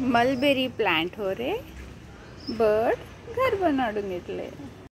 Mulberry plant हो रे. Bird घर बनाडून घेतले